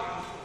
Wow.